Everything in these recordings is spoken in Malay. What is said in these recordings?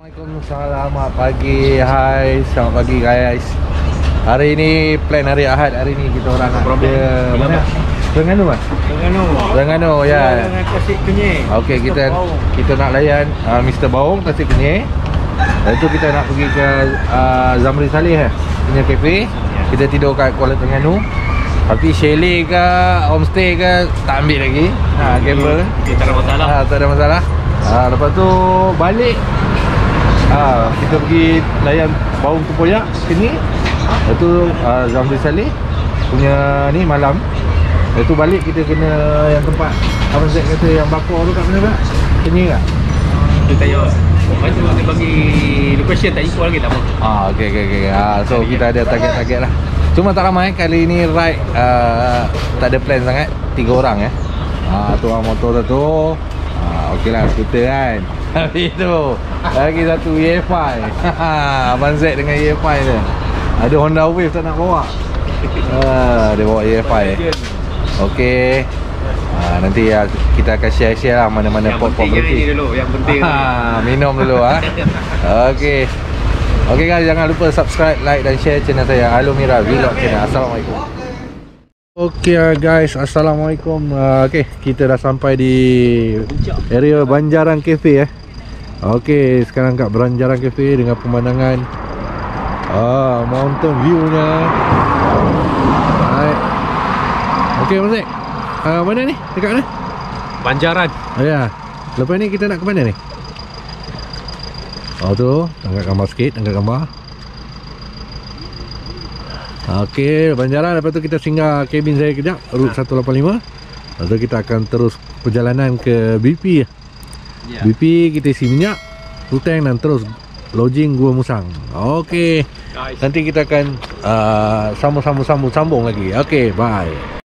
Assalamualaikum. Selamat pagi. Hai Selamat pagi guys. Hari ni Plan hari Ahad Hari ni kita orang nak ada Mana? Terengganu mas? Terengganu. Terengganu ya. Dengan Tasik. Okey kita kita nak layan uh, Mr. Baung Tasik Kenyir. Lepas tu kita nak pergi ke uh, Zamri Salih eh Punya kafe. Kita tidur kat Kuala Terengganu. Tapi chalet ke Homestay ke Tak ambil lagi. Ha, Gamble. Okey, tak ada masalah. ha, Tak ada masalah. Ha, Lepas tu Balik ha, Kita pergi Layan Baung Kepoyak Sini Lepas tu uh, Zamri Salih Punya ni malam Lepas tu balik kita kena Yang tempat Abang Zack kata yang bakar tu kat mana tak? Sini tak? Kita tanya. Lepas tu dia bagi location tak ikut lagi tak apa. Ah, okey okey okey. Ah, so kita ada target-target lah. Cuma tak ramai kali ni ride uh, tak ada plan sangat. Tiga orang eh. Ah, tu orang motor satu. Ah, okey lah skuter kan. Habis tu. Lagi satu EFI. Abang Z dengan EFI dia. Ada Honda Wave tak nak bawa. Ah, dia bawa EFI. Okey. Ah, nanti ya, kita akan share-share lah mana-mana pot-pot penting yang bersih. ini dulu, yang penting. Ha, minum dulu ah. Okey. Okey guys, jangan lupa subscribe, like dan share channel saya Halo Mira Vlog Channel. Assalamualaikum. Okey guys, assalamualaikum. Uh, okey, kita dah sampai di area Banjaran Cafe eh. Okey, sekarang kat Banjaran Cafe dengan pemandangan ah mountain view-nya. Baik. Okey, Mas Zik. Uh, mana ni? Dekat mana? Banjaran. Oh ya. Lepas ni kita nak ke mana ni? Oh tu, angkat gambar sikit, angkat gambar. Okey, Banjaran lepas tu kita singgah kabin saya kejap, route 185. Lepas tu kita akan terus perjalanan ke BP. Ya. BP kita isi minyak, hutang dan terus lodging Gua Musang. Okey. Guys. Nanti kita akan uh, sambung-sambung sambung lagi. Okey, bye.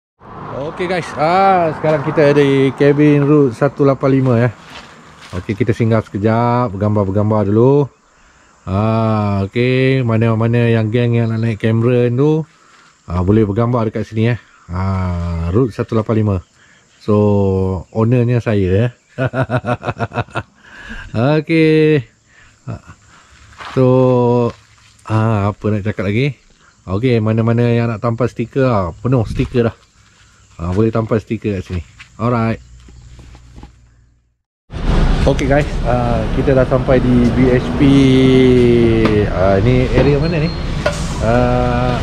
Okey guys, ah sekarang kita ada di cabin route 185 ya. Okey, kita singgah sekejap, bergambar-bergambar dulu. Ah, okey, mana-mana yang geng yang nak naik kamera tu, ah boleh bergambar dekat sini ya. Ah, route 185. So, ownernya saya ya. okey. Ah, So, ah apa nak cakap lagi? Okey, mana-mana yang nak tampal stiker ah, penuh stiker dah. Ah, boleh tampal stiker kat sini. Alright. Okay guys, uh, kita dah sampai di BHP. Uh, ni area mana ni? Uh,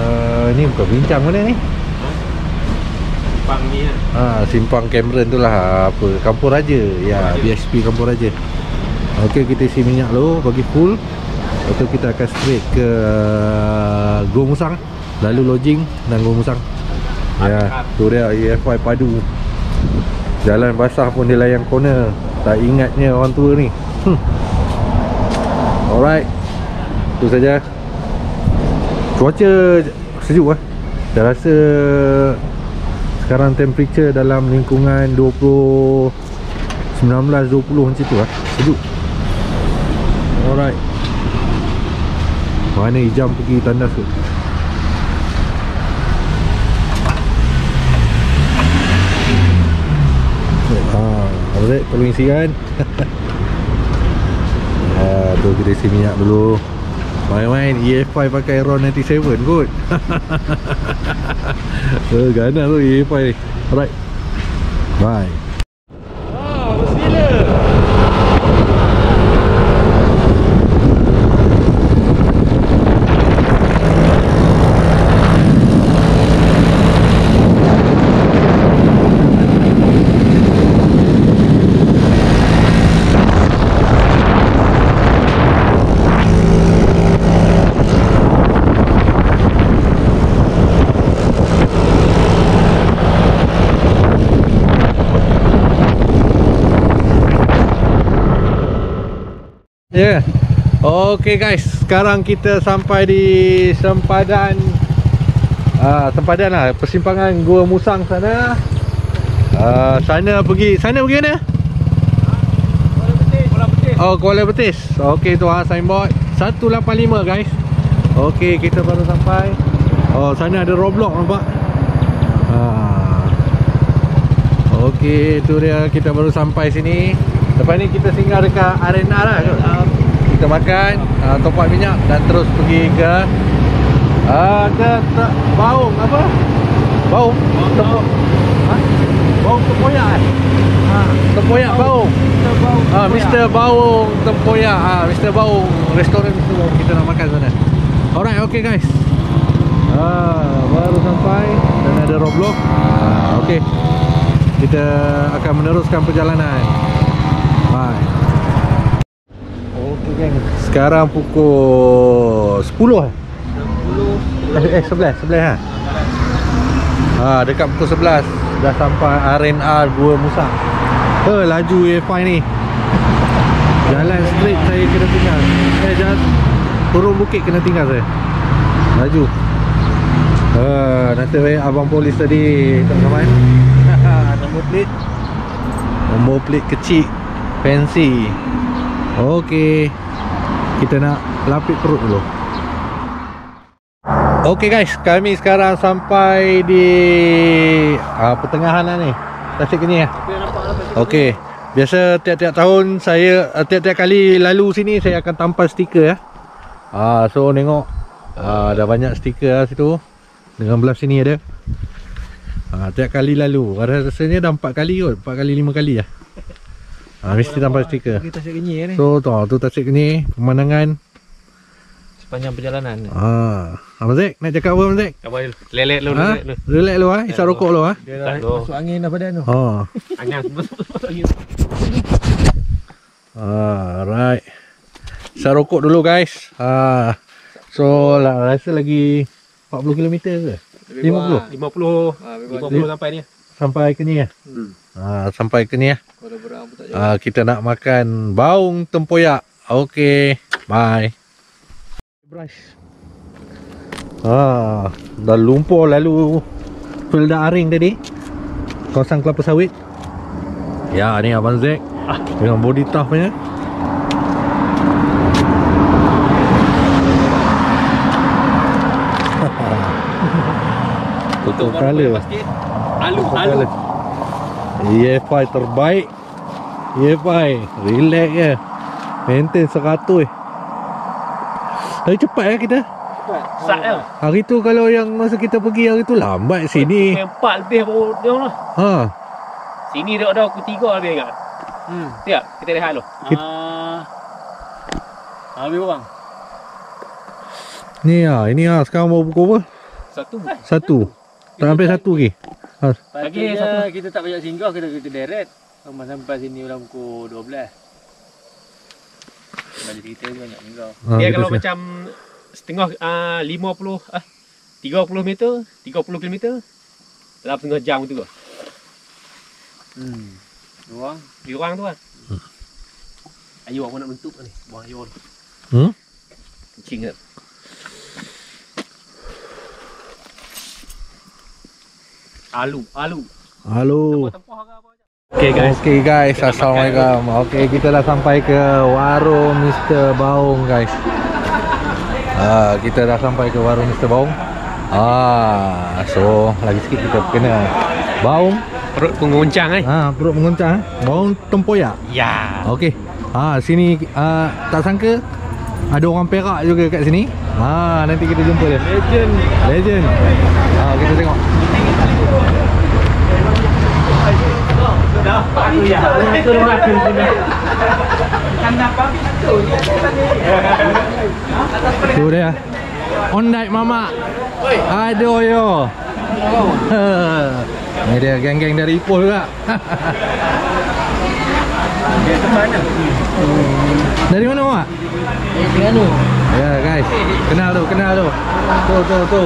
uh, ni bukan bincang mana ni? Pang ni kan. Ah, simpang Cameron tu lah apa Kampung Raja. Ya, BHP Kampung Raja. Okey, kita isi minyak dulu bagi full. Lepas tu kita akan straight ke uh, Musang. Lalu lodging dan Go Musang. Ya, tu dia EFY padu. Jalan basah pun dia layan corner. Tak ingatnya orang tua ni. Hmm. Alright. Itu saja. Cuaca sejuk eh. Saya rasa sekarang temperature dalam lingkungan 20 19 20 macam tu lah. Sejuk. Alright. Mana hijam pergi tandas tu? Ah, alright, tolong isi kan. ah, tu kita isi minyak dulu. Main-main EF5 pakai RON 97 kot. Eh, ganas tu EF5 ni. Alright. Bye. Ah, bersila. Ya. Yeah. Okey guys, sekarang kita sampai di sempadan ah sempadan lah persimpangan Gua Musang sana. Ah sana pergi sana pergi mana? Bola betis. Bola betis. Oh Kuala Betis. Okey tu ah signboard 185 guys. Okey kita baru sampai. Oh sana ada Roblox nampak. Ah. Okey tu dia kita baru sampai sini. Lepas ni kita singgah dekat arena lah kot. Kita makan, uh, top up minyak dan terus pergi ke uh, ke Baung apa? Baung? Tempo- ha? Baung Tempoyak eh? Ha, Tempoyak Baung. Ah, Mr. Baung Tempoyak. Ah, Mr. Baung restoran Mr. Baung kita nak makan sana. Alright, okay guys. Ah, baru sampai dan ada Roblox. Ah, okay. Kita akan meneruskan perjalanan. Bye. Okay geng. Sekarang pukul 10 eh? 10 eh 11 11 ha. Ha dekat pukul 11 dah sampai RNR 2 Musang. Eh laju A5 ni. Jalan straight saya kena tinggal. Eh jalan turun bukit kena tinggal saya. Laju. Uh, nanti eh, abang polis tadi teman-teman. Nombor plate. Nombor plate kecil. Fancy. Okey. Kita nak lapik perut dulu. Okey guys, kami sekarang sampai di uh, pertengahan lah ni. Tasik Kenyir. Okey. Biasa tiap-tiap tahun saya uh, tiap-tiap kali lalu sini saya akan tampal stiker ya. Ah so tengok ah ada banyak stiker lah situ. Dengan belah sini ada. Ah tiap kali lalu. Rasa rasanya dah 4 kali kot, 4 kali 5 kali lah. Ah mesti tampal stiker. Kita Tasik Kenyir ni. So tu tu Tasik Kenyir, pemandangan Sepanjang perjalanan. Ah, Abang Zek nak cakap apa Abang Zek? Apa lelek lu, Ha? lelek lu. Relax lu ah, isap rokok lu ah. Dia dah masuk angin apa dah tu? Oh. Angin masuk angin. Ah, right. Isap rokok dulu guys. Ah. So lah rasa lagi 40 km ke? 50 50 Ah, 50 sampai ni. sampai ke ni ah. Hmm. Ah, sampai ke ni ah. Tak Ah, kita nak makan baung tempoyak. Okey, bye. Brush. Ah, dah lumpur lalu Felda Aring tadi. Kawasan kelapa sawit. Ya, ni Abang Zek. Dengan body tough punya. Tutup color. Alu, alu. EFI terbaik. EFI. Relax je. Maintain 100 eh. Tapi cepat eh kita. Sat dia. Hari tu kalau yang masa kita pergi hari tu lambat sini. Empat lebih baru dia lah. Ha. Sini dia ada aku tiga lebih kan. Hmm. Tiap kita lihat lu. Kit- Ah. Habis orang. Ni ah, ini ah sekarang baru pukul apa? Satu. Satu. Tak sampai satu lagi. Ha. Patutnya satu. kita tak banyak singgah kita kita direct. Sampai sampai sini dalam pukul 12. Balik kita banyak singgah. ha Dia kita kalau siap. macam setengah ah 50 ah 30 meter, 30 km dalam setengah jam tu. Hmm. Di orang tu kan. Ayu aku nak bentuk ni. Buang ayu. Hmm? Kencing kan. Alu, alu. Halo. Tempah ke apa? Okay guys. Okay guys, Assalamualaikum. Okay, kita dah sampai ke warung Mr. Baung guys. Ah, kita dah sampai ke warung Mr. Baung. Ah, so lagi sikit kita kena baung. Perut pengoncang eh. Ah, perut menguncang. eh. Baung tempoyak. Ya. Okey. Ha sini uh, tak sangka ada orang Perak juga kat sini. Ha nanti kita jumpa dia. legend. Legend. Ha kita tengok. Tu dia. On night mama. Aduh yo. Ni dia geng-geng dari Ipoh juga. Dari mana mak? Terengganu. Ya guys, kenal tu, kenal tu. Tu tu tu.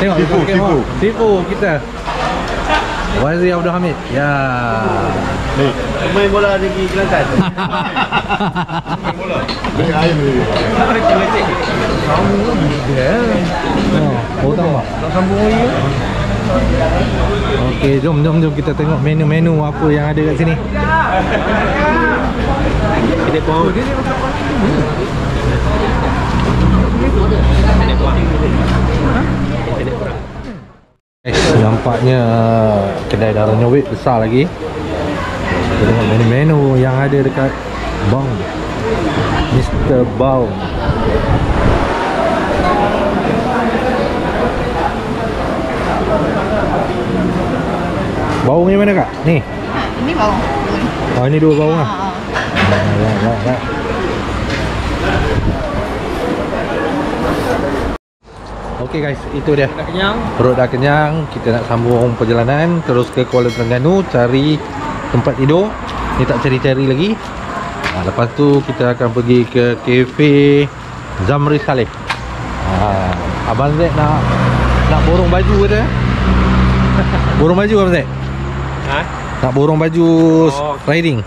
Tengok sifu, sifu. Sifu kita. Wazi Abdul Hamid. Ya. Main bola di Kelantan. Ya. Oh, oh tahu tak? Tak sambung lagi. Okey, jom jom jom kita tengok menu-menu apa yang ada kat sini. Kita buang. Kita buang. Buang. Eh, nampaknya kedai dah renovate besar lagi. Kita tengok menu-menu yang ada dekat Bang Mr. Bao Bau ni mana kak? Ni Ha, ini bawang. Oh ini dua bau Ha, lah ha. Right, right, right. Okay guys, itu dia Dah kenyang. Perut dah kenyang Kita nak sambung perjalanan Terus ke Kuala Terengganu Cari tempat tidur Ni tak cari-cari lagi ha, Lepas tu kita akan pergi ke Cafe Zamri Saleh ha, Abang Zek nak Nak borong baju ke tak? borong baju Abang Zek? Ha? Nak borong baju Oh. riding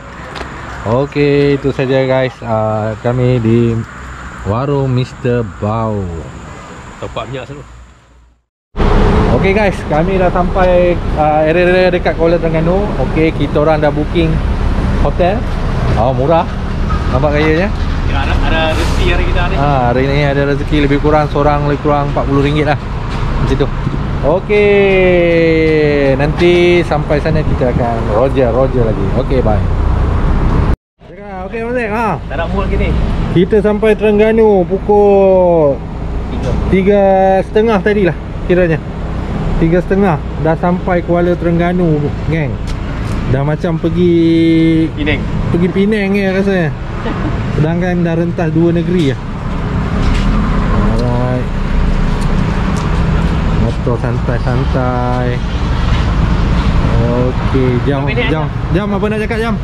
Okey, itu saja guys uh, Kami di Warung Mr. Bao Top up minyak selalu. Okey guys, kami dah sampai uh, area-area dekat Kuala Terengganu. Okey, kita orang dah booking hotel. Oh, murah. Nampak kayanya? Kira ada, ada rezeki hari kita ni. Ha, hari ni ada rezeki lebih kurang seorang lebih kurang RM40 lah. Macam tu. Okey, nanti sampai sana kita akan roger roger lagi. Okey, bye. Okey, Mazek. Ha. Tak nak muat lagi ni. Kita sampai Terengganu pukul Tiga. Setengah tadi lah kiranya Tiga setengah Dah sampai Kuala Terengganu Geng Dah macam pergi Penang. Pergi Penang ya rasanya Sedangkan dah rentas dua negeri ya Alright Motor santai-santai Okey Jam Jam Jam apa nak cakap jam?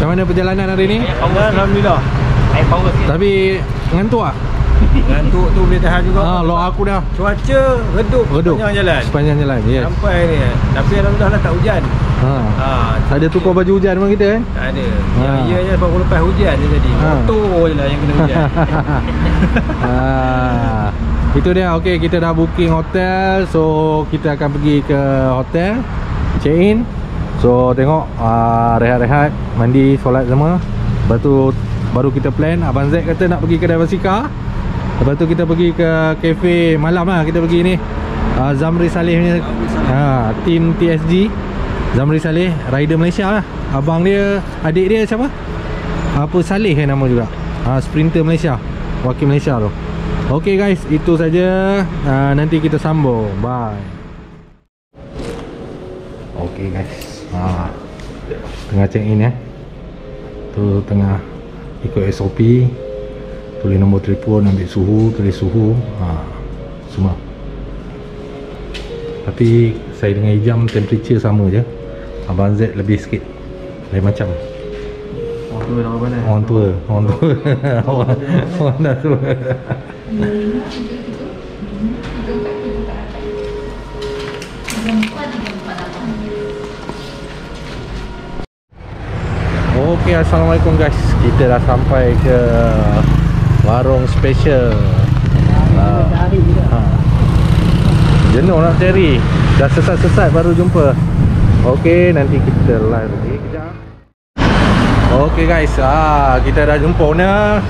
Macam mana perjalanan hari ni. Alhamdulillah. Air power sikit. Tapi Ngantuk ah? Ngantuk tu boleh tahan juga. Ha, lo aku dah Cuaca redup, Redup sepanjang jalan. Sepanjang jalan Yes Sampai ni. Tapi alhamdulillah lah tak hujan. Ha. Ha, Tak ada tukar baju hujan pun kita kan? tak ada. Ha. Yang ianya baru lepas hujan je tadi. Ha. Motor je lah yang kena hujan. ha. Itu dia. Okey, kita dah booking hotel. So, kita akan pergi ke hotel. Check in. So, tengok uh, rehat-rehat, mandi, solat semua. Lepas tu baru kita plan. Abang Zack kata nak pergi kedai Basika. Lepas tu kita pergi ke kafe malam lah kita pergi ni. Uh, Zamri Saleh punya ha, team TSG. Zamri Saleh, rider Malaysia lah. Abang dia, adik dia siapa? Apa Saleh kan nama juga ha, Sprinter Malaysia Wakil Malaysia tu Ok guys Itu saja uh, Nanti kita sambung Bye Ok guys ha, Tengah check in ya Tu tengah Ikut SOP Tulis nombor telefon Ambil suhu Tulis suhu. Ha, Semua. Tapi Saya dengan Ijam Temperature sama je. Abang Z lebih sikit. Lain macam. Orang tua nama mana? Orang tua Orang tua. Orang, orang dah tua Okey Assalamualaikum guys Kita dah sampai ke Warung special uh, ha. Jenuh nak cari Dah sesat-sesat baru jumpa Okey nanti kita live lagi Kejap Okey guys, ah kita dah jumpa owner.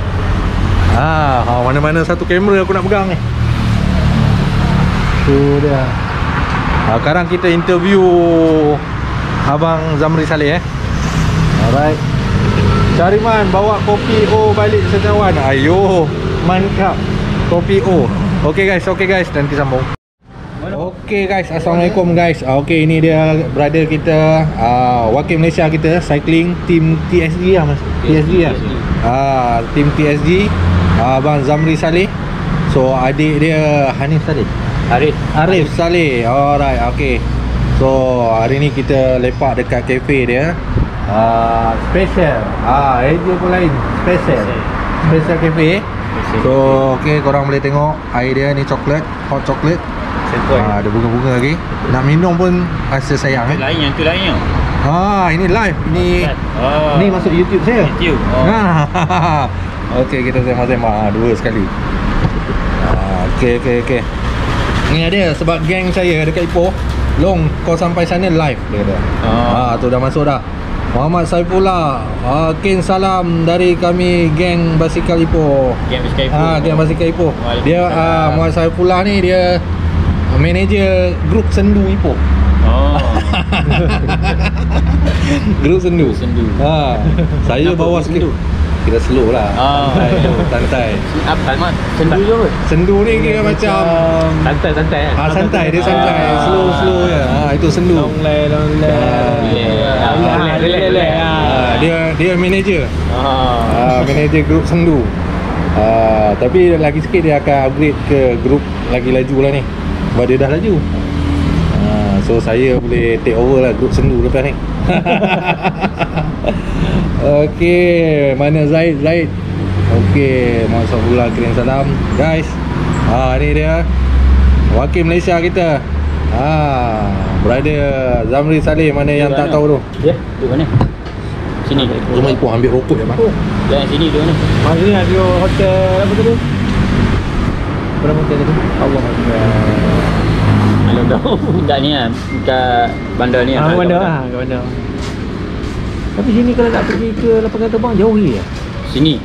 Ah, ha, mana-mana satu kamera aku nak pegang ni. Tu dia. Ah, sekarang kita interview Abang Zamri Saleh eh. Alright. Cariman bawa kopi O balik sejauhan. Ayo, mantap. Kopi O. Okey guys, okey guys, nanti sambung. Okey guys, Assalamualaikum guys ah, Okey, ini dia brother kita uh, Wakil Malaysia kita, cycling Team TSG lah mas TSG lah uh, Team TSG uh, Abang Zamri Saleh So, adik dia Hanif Saleh Arif. Arif Saleh Alright, okey So, hari ni kita lepak dekat cafe dia uh, Special Ah, uh, Eja pun lain Special Special cafe So, okey korang boleh tengok air dia ni coklat, hot chocolate Sempoi. Ah, ada bunga-bunga lagi. Nak minum pun rasa sayang eh. Lain yang tu lain yang. Ha, ini live. Ini Oh. ni masuk YouTube saya. YouTube. Oh. Ha. Okey, kita sembang-sembang ha, dua sekali. Okey okey okey. Ni ada sebab geng saya dekat Ipoh. Long kau sampai sana live dia kata. Ah. Ha, tu dah masuk dah. Muhammad Saifullah. Ha, kin salam dari kami geng basikal Ipoh. Game Skype. Ha, geng basikal Ipoh. Dia uh, Muhammad Saifullah ni dia manager grup sendu Ipoh. Oh. Grup sendu. Sendu. Ha. Saya Kenapa bawa sikit. Kita slow lah. Ah. Santai. Apa mat? Sendu tu apa? Sendu ni kira macam Santai santai kan. Ah santai dia santai Ah. slow slow je. Ah itu sendu. Long lay, long lay. Ah. Relax, relax. Ah, dia dia manager. Ah. Ah manager grup sendu. Ah tapi lagi sikit dia akan upgrade ke grup lagi laju lah ni. Sebab dia dah laju. Ah so saya boleh take over lah grup sendu lepas ni. Okey, mana Zaid? Zaid. Okey, masuk pula kirim salam. Guys, ah ni dia wakil Malaysia kita. Ah, brother Zamri Salim mana yang tak tahu tu. Ya, tu mana? Sini. Cuma ikut ambil rokok je bang. Yang sini tu mana? Maksudnya ada hotel apa tu? Berapa hotel tadi? Allah Akbar. Kalau tahu kat ni lah Kat bandar ni Ah, kat bandar ah, kat bandar. Tapi sini kalau nak pergi ke lapangan terbang jauh lagi ya? Sini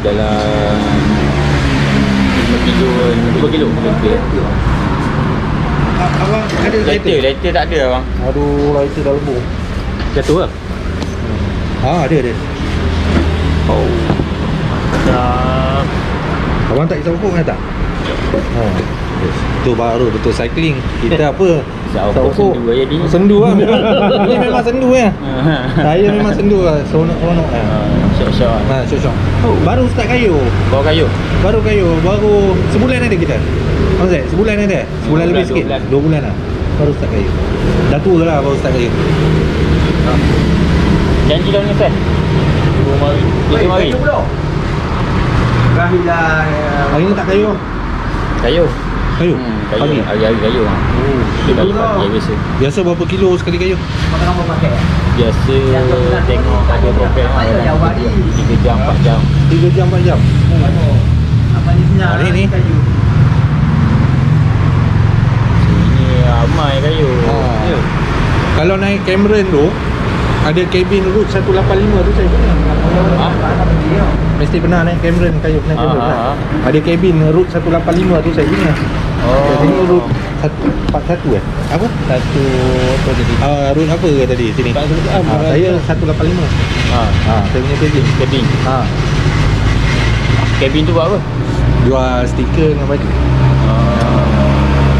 Dalam 5 kilo 2 kilo Letter Abang ada Letter Letter tak ada abang Aduh, lighter dah lembu. Jatuh lah. Ah, ada ada. Oh Dah. Abang tak isap rokok kan tak? Ha. Yes. Tu baru betul cycling. Kita apa? Isap rokok sendu aja dia. Sendu lah. Ini memang sendu ya. Saya memang sendu lah. Seronok-seronok lah. Syok-syok lah Nah, syok-syok. Baru start kayu. Bawa kayu Baru kayu. Baru sebulan ada kita. Zaid, sebulan ada? Sebulan Dua lebih bulan, sikit? dua bulan. Dua bulan lah. Baru start kayu. Dah tua lah baru start kayu. Janji dah dengan Fat Ibu mari Ibu mari Hari ni tak kayu? Kayu Kayu? Hmm, kayu Pagi? Hari-hari kayu ha. Oh. Dia bagi pagi biasa Biasa berapa kilo sekali kayu? Biasa tengok ada lah dalam 3 jam 4 jam 3 jam 4 jam. Ah, ni ni. Sini ramai kayu Ah. Ya. Kalau naik Cameron tu ada cabin route 185 tu saya pernah. Ha? Mesti pernah naik Cameron kayu naik Ah, Cameron. ah, kan? ah. Ada cabin route 185 tu saya pernah. Oh. Kat sini route 141 eh? Apa? Satu apa tadi? Ah route apa ke tadi sini? Tak ah, saya 185. Ha. Ah, saya punya cabin. Cabin Ah, Cabin tu buat apa? jual stiker dengan baju.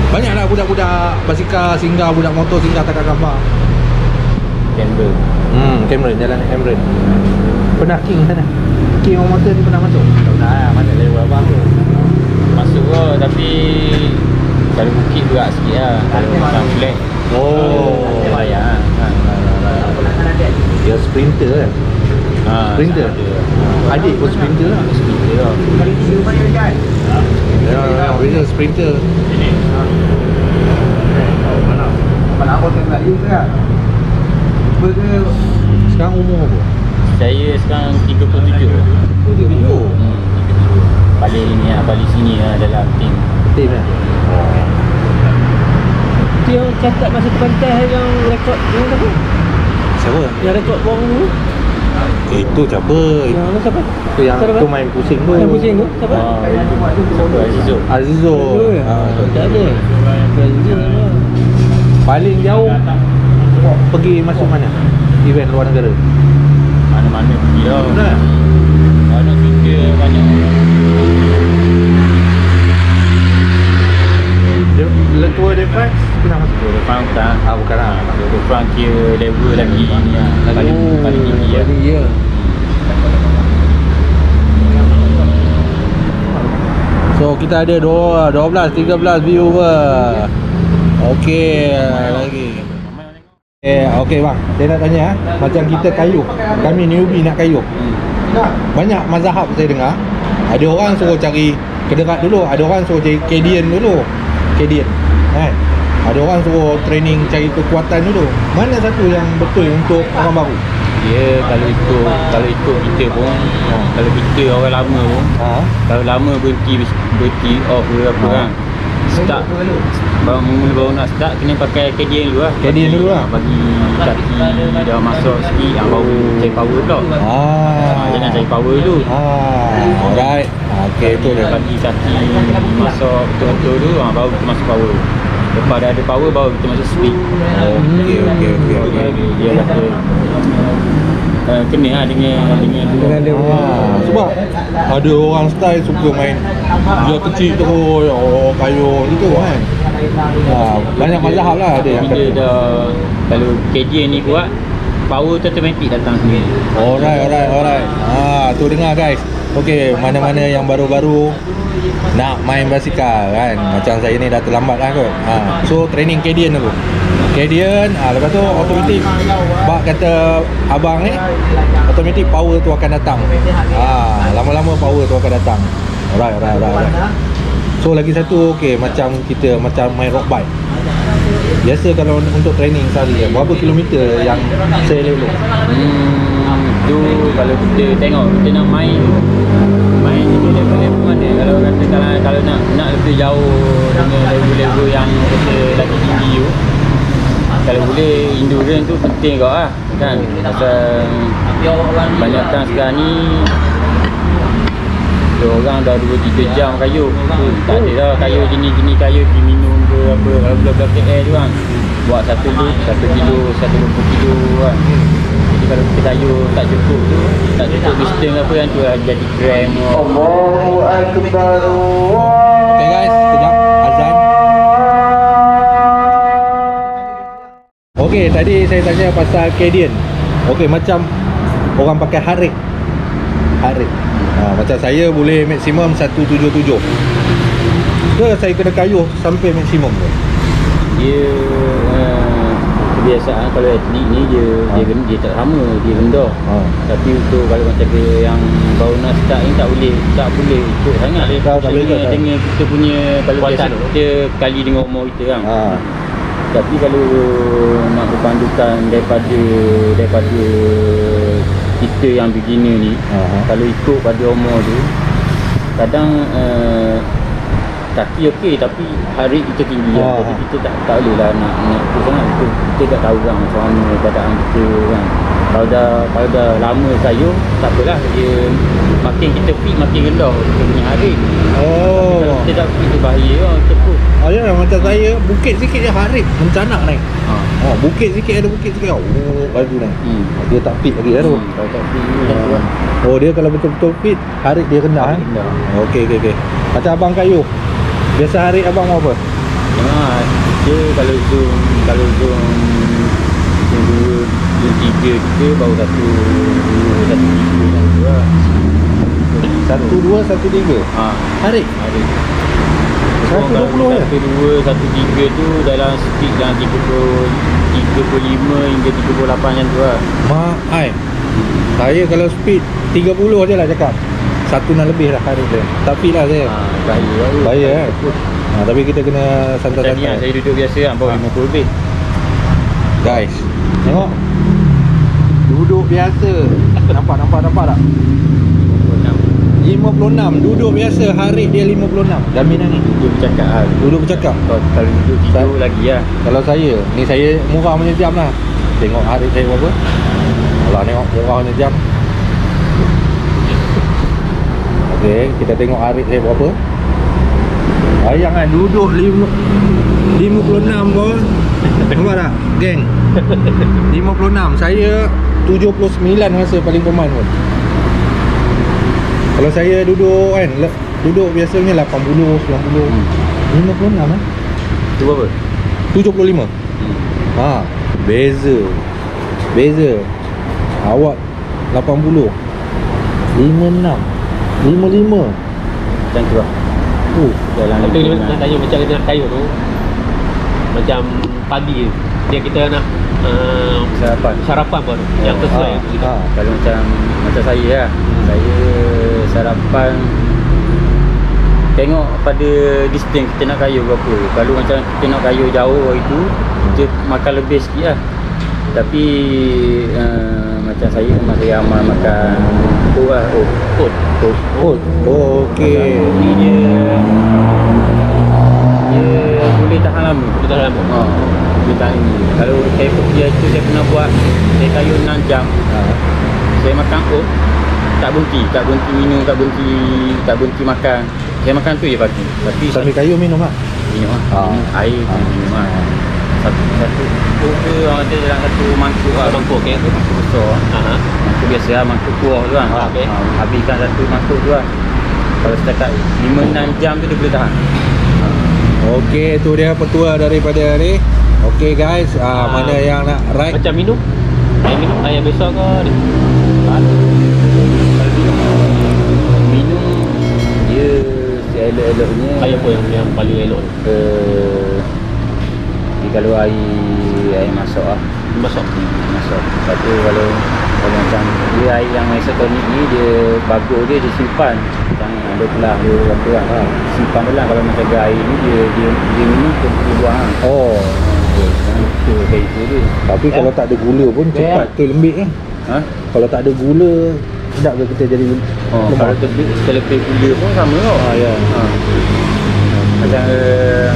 Banyaklah budak-budak basikal singgah, budak motor singgah takat gambar. Canberra Hmm, Cameron, jalan Cameron. Pernah King sana? King orang motor ni pernah masuk? Tak pernah lah, mana lewat abang tu. Masuk lah tapi Kalau bukit berat sikit lah Kalau macam flat Oh. Bayar lah Dia sprinter kan? ha, Sprinter? Adik pun sprinter lah. Sprinter lah Ya, ya, original sprinter. Sekarang umur apa? Saya sekarang 37 Oh, dia video. hmm. Balik ni lah Balik sini lah dalam tim Tim kan? Dia catat masa tu pantai yang rekod yang apa? Siapa? Yang rekod bawang tu? Itu siapa? Yang apa siapa? Itu yang Siapa? tu main pusing tu. Yang pusing tu? Siapa? Ah, Siapa Azizul Azizo. Azizul. Ah, betul. Tak ada. Paling jauh pergi masuk mana? Event luar negara. Mana-mana pergi lah? Mana cerita banyak Dia le tour de France pernah masuk de Depan bukan Ah bukan lah. Depan kira level lagi lah Paling, paling tinggi lah Ya. So kita ada dua, 12, 13 viewer. Okey, lagi. Eh, okey bang. Saya nak tanya ah, macam kita kayu. Kami newbie nak kayu. Banyak mazhab saya dengar. Ada orang suruh cari kederat dulu, ada orang suruh cari kedian dulu. Kedian. Kan? Ada orang suruh training cari kekuatan dulu. Mana satu yang betul untuk orang baru? Dia kalau ikut Kalau ikut kita pun Kalau kita orang lama pun Ha? Kalau lama berhenti Berhenti off ke apa Ha. kan Start Baru mula baru nak start Kena pakai KDN dulu lah KDN dulu lah. Bagi kaki dah masuk sikit Yang baru cari power pula Ah. Jangan cari power dulu Ah, alright. Ah, okey itu dia. Bagi kaki masuk betul-betul dulu ha, Baru kita masuk power Lepas dah ada power baru kita masuk speed Okey okey okey. Dia, dia, dia kata uh, Kena lah dengan Dengan tu Dengan dia Ah, sebab ada orang style suka main dia kecil terus, oh kayu gitu kan. Ha, banyak mazhab lah ada yang Bila kata. dah Kalau KJ ni kuat Power tu automatic datang sendiri Alright, alright, alright. Ha, tu dengar guys. Okey, mana-mana yang baru-baru nak main basikal kan. Macam saya ni dah terlambat lah kot. Ha, so training Cadian dulu. Cadian, ha, lepas tu automatic bak kata abang ni automatic power tu akan datang. Ha, lama-lama power tu akan datang. Alright, alright, alright. alright. So lagi satu okey macam kita macam main rock bike. Biasa kalau untuk training sehari berapa kilometer yang saya elok Hmm, tu kalau kita tengok kita nak main main ni level-level mana kalau kata kalau kalau nak nak lebih jauh dengan level-level yang kita lagi tinggi tu kalau boleh endurance tu penting kau lah kan? Pasal banyakkan sekarang ni dia orang dah 2-3 jam kayu. Tu tak ada lah kayu jenis-jenis kayu diminum ke apa kalau belah-belah KL tu kan? Buat satu loop, satu kilo, satu 20 kilo kan? Jadi kalau kita kayu tak cukup tu tak cukup distance apa kan tu lah jadi gram Okay guys, sekejap Okay, tadi saya tanya pasal Cadian. Okay, macam orang pakai harik. Harik. Ha, macam saya boleh maksimum 177. Ke saya kena kayuh sampai maksimum tu? dia uh, kebiasaan kalau atlet ni dia dia Ha. dia tak sama dia rendah Ha. tapi untuk kalau macam dia yang baru nak start ni tak boleh tak boleh ikut sangat dia Tak- tak boleh ikut, dengan, dengan kita punya kalau biasa kita kali dengan umur kita kan Ha. Tapi kalau nak berpandukan daripada daripada kita yang beginner ni Aha. kalau ikut pada umur tu kadang uh, kaki okey tapi hari kita tinggi Ah. lah. jadi kita tak tak boleh lah nak nak tu sangat kita, kita tak tahu kan macam mana keadaan kita kan kalau dah kalau dah lama kayu tak apalah dia makin kita fit makin rendah kita punya hari Oh. kalau kita tak fit tu bahaya lah kita pun Oh, ya, ada lah macam saya Bukit sikit dia harib mencanak naik ha. Oh, bukit sikit ada bukit sikit Oh baju naik hmm. Dia tak fit lagi ya, hmm. Tak fit kan? ah. Oh dia kalau betul-betul fit harib dia kena kan eh? ah, Okey okey okey. Macam abang kayu Biasa harib abang apa? Ha, dia kalau zoom Kalau zoom Dua tiga ke Baru satu Dua satu tiga Satu dua satu tiga Harif Harib. Ya? Satu tiga tu dalam speed dalam tiga puluh lima hingga tiga puluh lapan tu lah. Maai Saya kalau speed tiga puluh je lah cakap. Satu nak lebih lah hari tu. Tapi lah saya. Haa bahaya lah Bahaya lah eh? Haa tapi kita kena santai-santai. Lah, saya duduk biasa lah bawah ah. ha. 50 lebih. Guys Tengok. Duduk biasa. Nampak nampak nampak tak? 56 Duduk biasa Harik dia 56 Jaminan ni Dia bercakap lah. Duduk bercakap? Kalau, kalau duduk tidur Sa- lagi lah. Kalau saya Ni saya murah punya jam lah. Tengok Harik saya berapa. Kalau tengok murah punya jam. Okey Kita tengok Harik saya berapa. Bayang kan Duduk 5 56 pun. Nampak tak Geng? 56 Saya 79 rasa paling command pun Kalau saya duduk kan Duduk biasanya 80 90 Hmm. 56 eh. Tu berapa? 75 Hmm. Ha. Beza. Beza. Awak 80 56 55 Macam tu lah. Oh Dalam Tapi lima nak tanya macam kita nak kayu tu Macam pagi Dia kita nak uh, Sarapan. Sarapan pun Yang sesuai ha, tu kita. ha. Kalau macam macam saya lah. Saya sarapan Tengok pada distance kita nak kayu berapa. Kalau macam kita nak kayu jauh hari tu Kita makan lebih sikit lah. Tapi uh, Macam saya memang saya amal makan Oh lah Oh Kot Oh Oh, oh okey Ni dia Dia boleh tahan lama Kita dah lama Ha, boleh tahan lama Kalau saya pergi tu saya pernah buat Saya kayu 6 jam ha. Saya makan oat Tak berhenti Tak berhenti minum Tak berhenti Tak berhenti makan Saya makan tu je pagi Tapi Sambil kayu minum lah minum lah. Ah. Minum air kena minum lah. Satu satu tu tu orang kata dalam satu mangkuk lah. Mangkuk, okey. Mangkuk besar. Aha. Mangkuk biasa lah, mangkuk kuah tu kan. Ah, okey. Ah, habiskan satu mangkuk tu lah. Kalau setakat 5-6 jam tu dia boleh tahan. Okey, tu dia petua daripada ni. Okey guys, ah, Ah. mana yang nak ride? Macam minum. Air minum air besar ke ni? Minum dia seelok-eloknya Air apa yang yang paling elok ni? eh, dia kalau air air masak lah Masak. masak lepas tu kalau kalau macam dia air yang isotonik ni dia bagus dia dia simpan macam ada pelah dia apa lah ha. simpan dia lah kalau macam air ni dia dia dia minum dia, dia buang lah Oh, itu kayak itu dia tapi kalau tak ada gula pun cepat ke lembik eh. ha? Kalau tak ada gula, sedap ke kita jadi oh, lemak? kalau terlebih terlebih gula pun sama tau Ah, ya. ha. macam uh,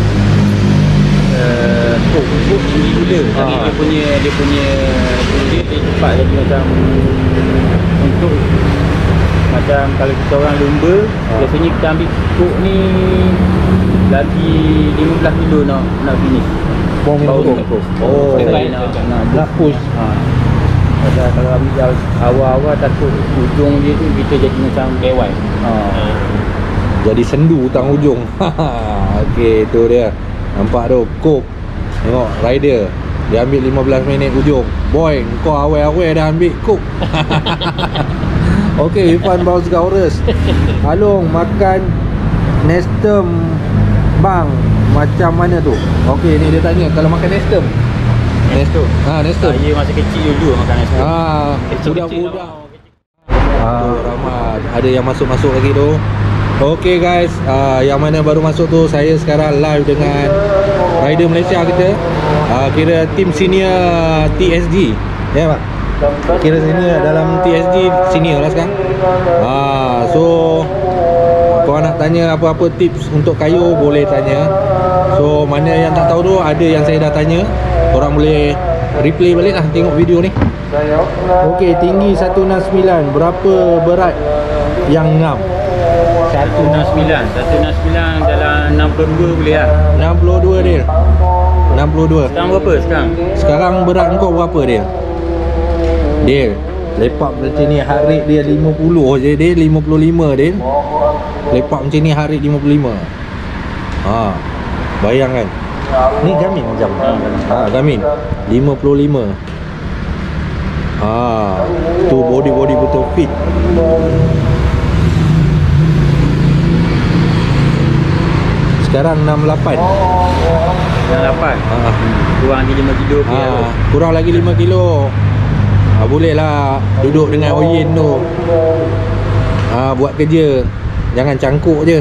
uh, kok kok tinggi gula tapi Ah. dia punya dia punya dia, dia cepat jadi macam untuk macam kalau kita orang lumba Ah. biasanya kita ambil kok ni lagi 15 kilo nak nak finish Minum cukup. Oh, nak, push. ha. Kalau ambil jauh- awal-awal takut ujung dia tu kita jadi macam Kewai. ha. Jadi sendu hutang ujung. Okey, tu dia. Nampak tu, Coke. Tengok rider. Dia ambil 15 minit ujung. Boy, kau awal-awal dah ambil Coke. Okey, Irfan Baus Gaurus. Along makan Nestem Bang macam mana tu? Okey, ni dia tanya kalau makan Nestem. Nestem. Ha, Nestem. Saya masa kecil dulu makan. Ah, Kecil-kecil budak-budak. Ah, ramai ada yang masuk-masuk lagi tu. Okey guys, ah, yang mana baru masuk tu saya sekarang live dengan rider Malaysia kita. Ah, kira tim senior TSG. Ya, Pak. Kira senior dalam TSG senior lah sekarang. Ah, so korang nak tanya apa-apa tips untuk kayu boleh tanya. So mana yang tak tahu tu ada yang saya dah tanya. Korang boleh replay balik lah tengok video ni. Okey, tinggi 169. Berapa berat yang ngam? 169 169 dalam 62 boleh lah 62 dia. 62. Sekarang berapa sekarang? Sekarang berat kau berapa dia? Dia lepak macam ni heart rate dia 50 je dia 55 dia. Lepak macam ni rate 55. Ha. Bayangkan. Ni Garmin jam. Ha, Garmin 55. Ha, tu body-body betul fit. Sekarang 68. Yang 8 Ha. Kurang lagi 5 kilo Ha, lah tu. kurang lagi 5 kilo. Ha, boleh lah duduk dengan Oyin tu. Ha, buat kerja. Jangan cangkuk je.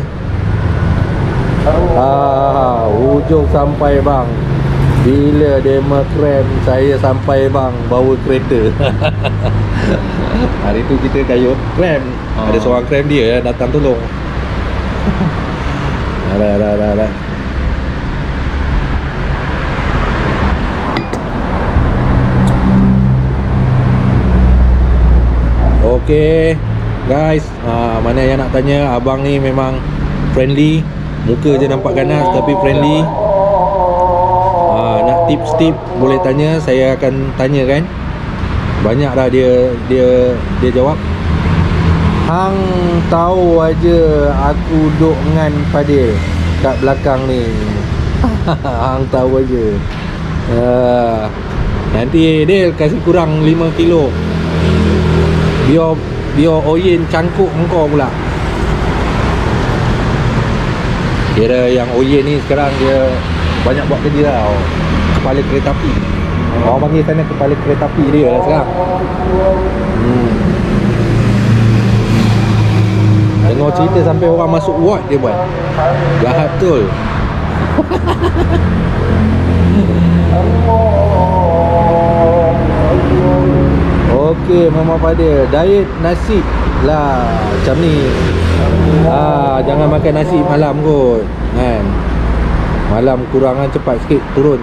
Ha, hujung sampai bang. Bila demo krem saya sampai bang bawa kereta. Hari tu kita kayut krem. Oh. Ada seorang krem dia yang datang tolong. dah dah dah dah. Okey Guys uh, Mana yang nak tanya Abang ni memang Friendly. Muka je nampak ganas Tapi friendly. Uh, Nak tips-tips Boleh tanya Saya akan tanya kan? Banyak dah dia Dia Dia jawab. Hang tahu aja Aku duk dengan Fadil Kat belakang ni. Hang tahu aja uh, Nanti dia kasih kurang 5 kilo. Biar Biar Oyin cangkuk engkau pula. Kira yang Oyin ni sekarang dia Banyak buat kerja tau. Kepala kereta api. Orang panggil sana kepala kereta api dia lah sekarang. Hmm. Dengar cerita sampai orang masuk ward dia buat. Jahat betul Okey Mama Fadil Diet nasi lah Macam ni ah, Jangan makan nasi malam kot Kan Malam kurangan cepat sikit turun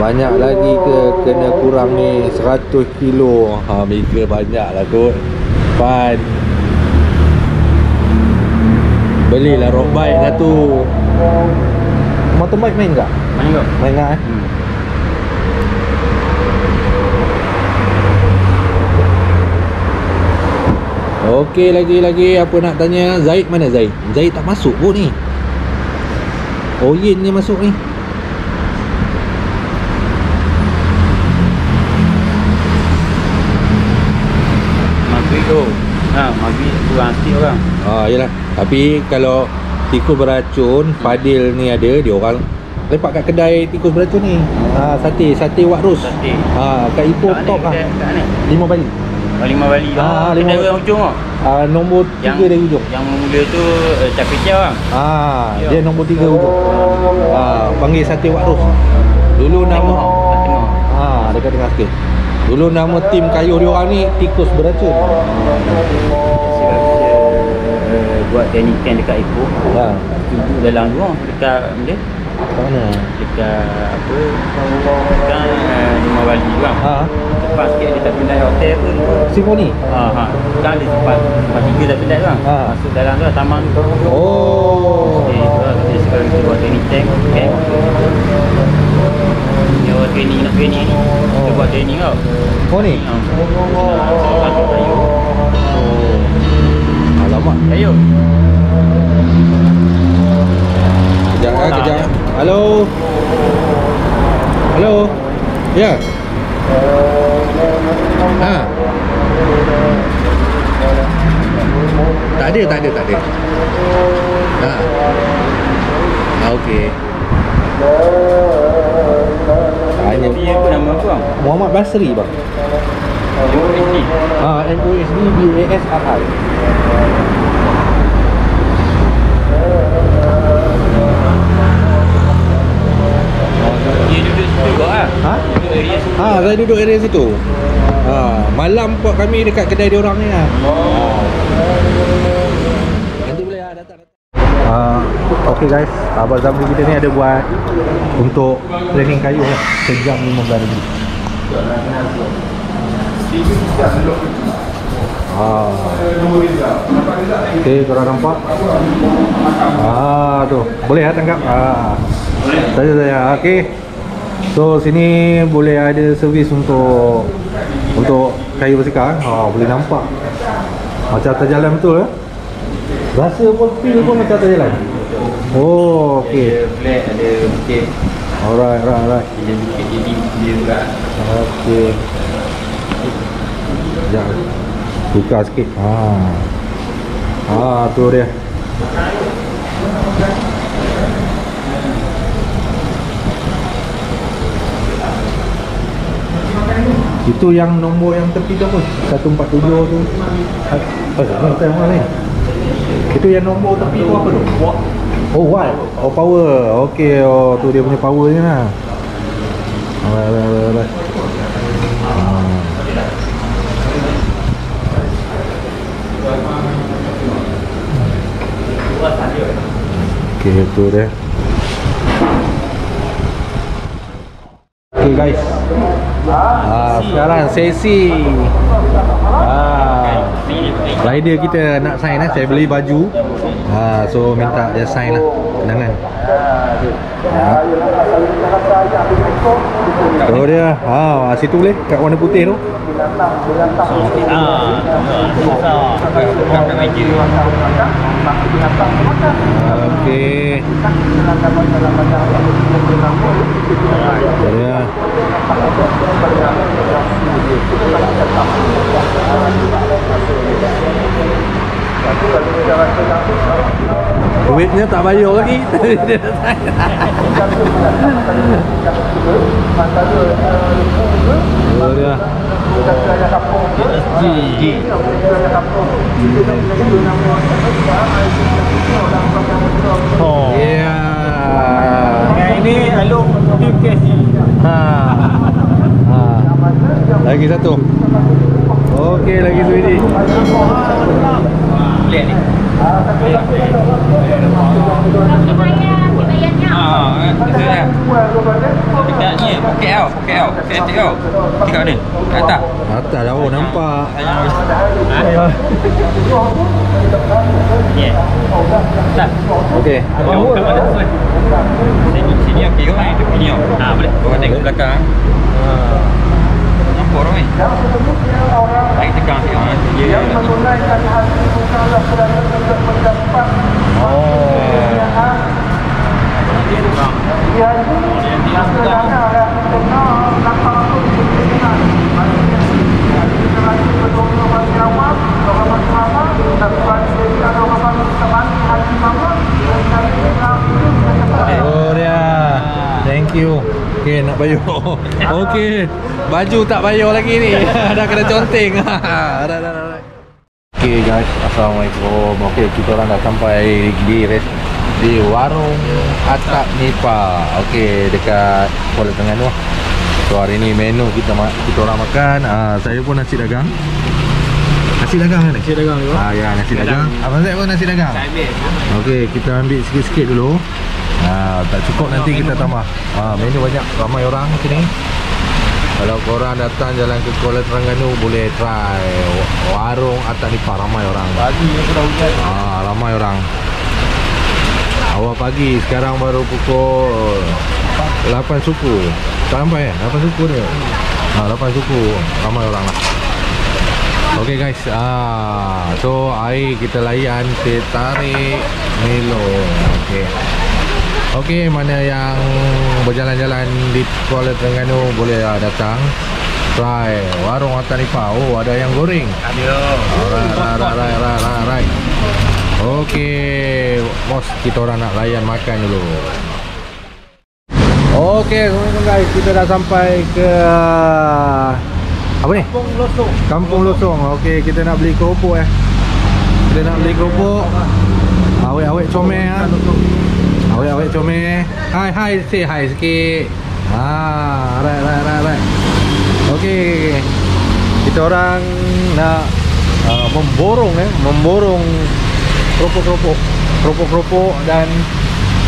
Banyak lagi ke Kena kurang ni 100 kilo ha, Mika banyak lah kot Pan Belilah road bike lah tu mountain bike main tak? Main kau? Main tak eh? Hmm. Okey lagi-lagi apa nak tanya Zaid mana Zaid? Zaid tak masuk pun ni Oh Yin ni masuk ni Maghrib tu. Ha, maghrib kurang sikit orang. Ah yalah. Tapi kalau tikus beracun, Fadil ni ada dia orang lepak kat kedai tikus beracun ni. Ha sate, sate Wak Ros. Sate. Ha kat Ipoh top lah. Lima bali. Oh, lima bali. Ah, Ah, lima lima bali. bali. ujung kau. Ah nombor tiga dari ujung. Yang mula tu uh, Capitia bang. Ah, Ya. dia nombor tiga ujung. Ah, panggil sate Wak Ros. Dulu nama Tengok. Ah, dekat tengah sikit. Dulu nama tim kayuh dia orang ni tikus beracun. Sebab dia uh, buat training camp dekat Ipoh. Ha. Duduk dalam tu dekat dia Kat mana? dekat apa kan uh, lima bali tu bang. Ha. Lepas sikit dia tak pindah hotel pun. Simfoni. Ha ha. Kan dia sempat sempat tiga dah pindah bang. Ha. Masuk dalam tu lah, taman tu. Oh. Eh, tu lah dia sekarang kita buat training camp. Camp. Dia buat training nak training ni. Kita Oh. buat training tau. Oh ni. Ha. Ya. Ha. Tak ada, tak ada, tak ada. Ha. Ah, okey. Tanya Dia apa nama apa? Muhammad Basri bang. Ni. Ah, NOSB BASRI. Dia duduk juga lah. Ha? Duduk area situ. Ha, saya duduk area situ. Ha, malam pun kami dekat kedai dia orang ni lah. Oh. Nanti boleh lah datang. Uh, okay guys, Abang Zamri kita ni ada buat untuk training kayu lah. Sejam 15 ribu. Ah. Okay, korang nampak? Ah, tu. Boleh lah tangkap? Ah. Saya saya. Okay. So sini boleh ada servis untuk untuk kayu bersikar. Ha, boleh nampak. Macam atas jalan betul eh? Rasa pun feel pun macam atas jalan. Oh, okey. Ada flat, ada bukit. Alright, alright, alright. Dia bukit jadi dia juga. Okey. Sekejap. Buka sikit. Ha. Ha, tu dia. Itu yang nombor yang tepi tu apa? 147 tu. Ah, oh, ni? Itu yang nombor tepi tu apa tu? Oh, watt. Oh, power. Okey, oh tu dia punya power ni lah. Alright, alright, alright, alright. Okey, tu dia. Okey guys. Ah, sekarang sesi. Ah. Rider kita nak sign eh. Saya beli baju. Ah, so minta dia sign lah. Kenangan. Ah. Tu dia. Ha, situ boleh kat warna putih tu. Ah. Okey. Tu dia. Duitnya tak bayar lagi. Dia dia. Oh. Ya. Yang ini Alung Tim KC. Ha. Ha. Lagi satu. Okey, lagi Swedi. Lihat ni. Ah, eh, dah. Dekat ni, tau, poket tau, poket tau. kat mana? Kat atas. Atas dah oh nampak. Ha? Ni eh? Tak. Okey. Kau kat mana tu? Sini sini okey kau main dekat ni. Ha boleh. Kau tengok belakang. Nampak orang ni. Baik tekan tengok ah. Dia Oh dia. Thank you. Okey nak bayar. Okey. Baju tak bayar lagi ni. dah kena conteng. dah dah dah. Okey guys, assalamualaikum. Okey, kita orang dah sampai di res di warung Atap Nipa. Okey, dekat Kuala Terengganu. So hari ni menu kita ma- kita orang makan. Ah saya pun nasi dagang. Nasi dagang kan? Saya dagang Ah ya, nasi dagang. Abang Zaid pun nasi dagang. Ambil. Okey, kita ambil sikit-sikit dulu. Ha, tak cukup nanti kita tambah. Ha, menu banyak, ramai orang sini. Kalau korang datang jalan ke Kuala Terengganu boleh try warung Atak Nipah ramai orang. Pagi aku dah hujan. Ha, ramai orang. Awal pagi sekarang baru pukul 8 suku. Tak sampai eh? 8 suku dia. Ha, 8 suku. Ramai orang lah. Okey guys, ah so air kita layan, kita tarik Milo. Okey. Okey, mana yang berjalan-jalan di Kuala Terengganu boleh lah datang. Try warung Atas Nipah. Oh, ada yang goreng. Ada. Alright. Okey, bos, kita orang nak layan makan dulu. Okey, Assalamualaikum guys. Kita dah sampai ke apa ni? Kampung Losong. Kampung Losong. Okey, kita nak beli keropok eh. Kita nak beli keropok. Awet-awet comel ah. Awet-awet comel. Hai, hai, say hi sikit. Ah, right, right, right, right. Okey. Kita orang nak uh, memborong eh, memborong keropok-keropok. Keropok-keropok dan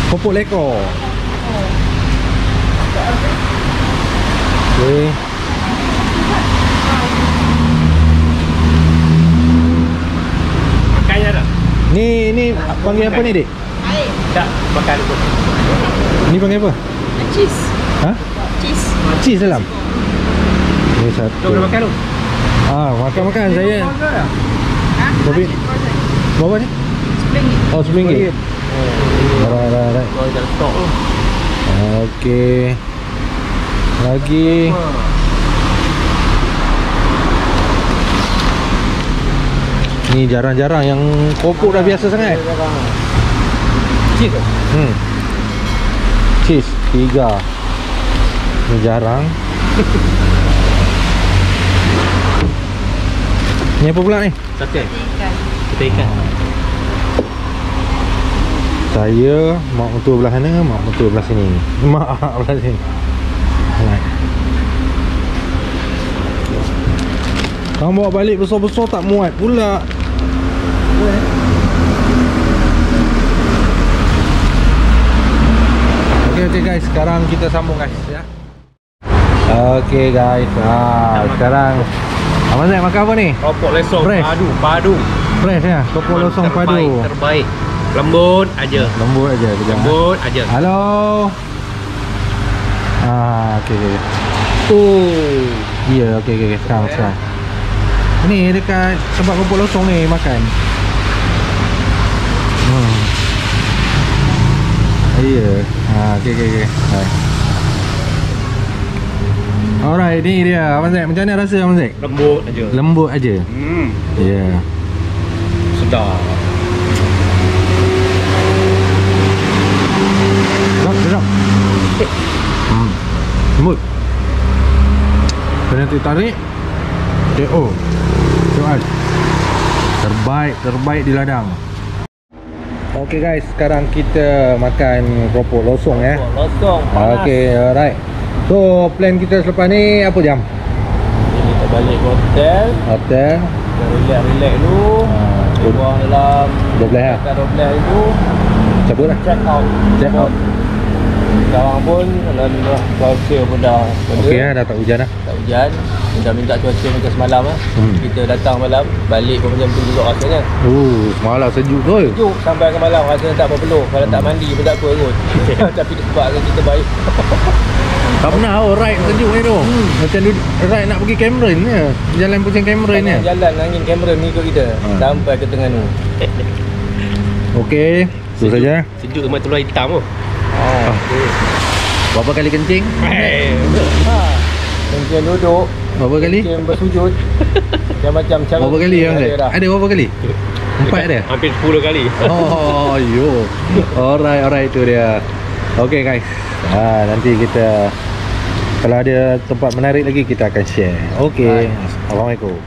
keropok lekor. Okey. Ni ni panggil apa ni, Dik? Tak makan dulu. Ni panggil apa? Cheese. Ha? Cheese. Cheese dalam. Ni Jom satu. kita makan dulu. Ah, makan-makan saya. Ha? Tapi berapa ni? Sepuluh Oh, RM10. Alright, alright, alright. Kau dah stok tu. Okey. Lagi. Ni jarang-jarang yang kopuk dah biasa sangat. Cheese tu. Hmm. Cheese tiga. Ni jarang. ni apa pula ni? Sate. Ikan. Kita ikan. Saya mak mentua belah sana, mak mentua belah sini. Mak belah sini. Alright. Kamu bawa balik besar-besar tak muat pula. Okey guys, sekarang kita sambung guys ya. Okey guys. Ha, sekarang Abang Zaid makan apa ni? Keropok lesong Fresh. padu, padu. Fresh ya, kopok losong terbaik, padu. Terbaik. Lembut aja. Lembut aja kejap. Lembut aja. Halo. Ah, okey okey. Oh. Ya, okey okey okey. Sekarang sekarang. Ni dekat tempat kumpul losong ni makan. Ya. Ha, okey okey okey. Hai. Alright, ni dia. Abang Zaid, macam mana rasa Abang Zaid? Lembut aja. Lembut aja. Hmm. Ya. Yeah. Sedap. Sedap, sedap. Hmm. Lembut. Kena tarik. KO. Tuan. Terbaik, terbaik di ladang. Okey guys, sekarang kita makan keropok losong ya. Losong. Okey, alright. So, plan kita selepas ni apa jam? Kita balik ke hotel. Hotel. Kita relax-relax dulu. Ah, Buang dalam 12 lah. Dekat 12 itu Cabut lah. check out. Check out. Sekarang pun Alhamdulillah Cuaca pun dah Okey lah, dah tak hujan lah. Tak hujan Dah minta cuaca macam semalam lah Hmm. Kita datang malam Balik pun macam tu juga rasanya Oh, semalam sejuk tu. Sejuk sampai ke malam Rasanya tak apa-apa Kalau tak mandi pun tak apa kot Tapi sebabkan kita baik Tak pernah oh, ride sejuk ni tu. Macam duduk, ride nak pergi Cameron ni. Jalan pusing Cameron ni. Tengah jalan angin kamera ni ikut kita Ha. Sampai ke Terengganu Okey, tu saja. Sejuk memang telur hitam tu. Ah. Berapa kali kencing? Eh, Ha. Kencing duduk Berapa kali? Kencing bersujud Macam-macam cara Berapa kali yang ada ada? berapa kali? Empat ada? Hampir 10 kali. Oh, yo. Alright, alright tu dia. Okay guys. Ha, nanti kita kalau ada tempat menarik lagi kita akan share. Okay. Assalamualaikum.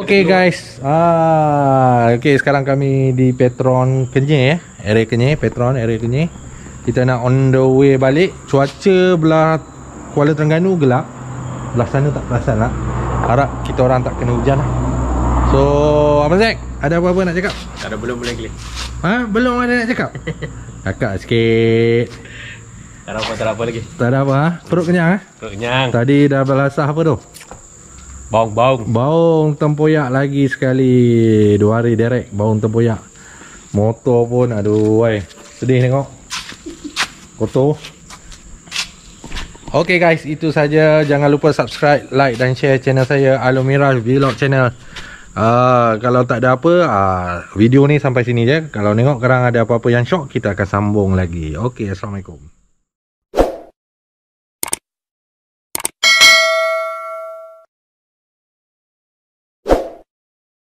Okay guys. Ah, okay sekarang kami di Petron Kenyir ya. Area Kenyir, Petron area Kenyir. Kita nak on the way balik. Cuaca belah Kuala Terengganu gelap. Belah sana tak perasan lah. Harap kita orang tak kena hujan lah. So, Abang Zack, ada apa-apa nak cakap? Tak ada belum boleh clear. Ha? Belum ada nak cakap? Cakap sikit. Tak ada apa, tak ada apa lagi. Tak ada apa ha? Perut kenyang ha? Perut kenyang. Tadi dah belasah apa tu? Baung-baung. Baung tempoyak lagi sekali. Dua hari direct baung tempoyak. Motor pun aduh wai. Sedih tengok. Kotor. Okay guys, itu saja. Jangan lupa subscribe, like dan share channel saya Alumira Vlog Channel. Uh, kalau tak ada apa, uh, video ni sampai sini je. Kalau tengok korang ada apa-apa yang shock, kita akan sambung lagi. Okay, Assalamualaikum.